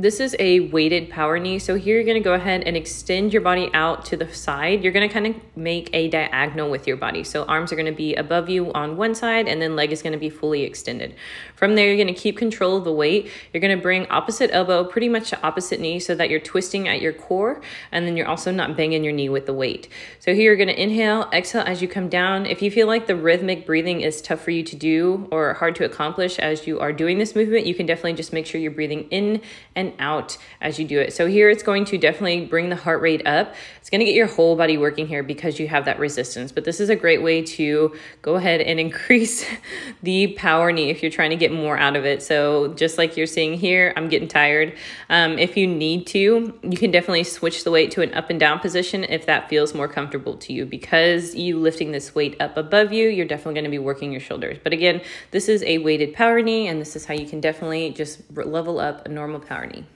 This is a weighted power knee. So here you're gonna go ahead and extend your body out to the side. You're gonna kind of make a diagonal with your body. So arms are gonna be above you on one side and then leg is gonna be fully extended. From there, you're gonna keep control of the weight. You're gonna bring opposite elbow pretty much to opposite knee so that you're twisting at your core and then you're also not banging your knee with the weight. So here you're gonna inhale, exhale as you come down. If you feel like the rhythmic breathing is tough for you to do or hard to accomplish as you are doing this movement, you can definitely just make sure you're breathing in and and out as you do it. So here it's going to definitely bring the heart rate up. It's going to get your whole body working here because you have that resistance. But this is a great way to go ahead and increase the power knee if you're trying to get more out of it. So just like you're seeing here, I'm getting tired. Um, if you need to, you can definitely switch the weight to an up and down position if that feels more comfortable to you. Because you lifting this weight up above you, you're definitely going to be working your shoulders. But again, this is a weighted power knee and this is how you can definitely just level up a normal power knee money.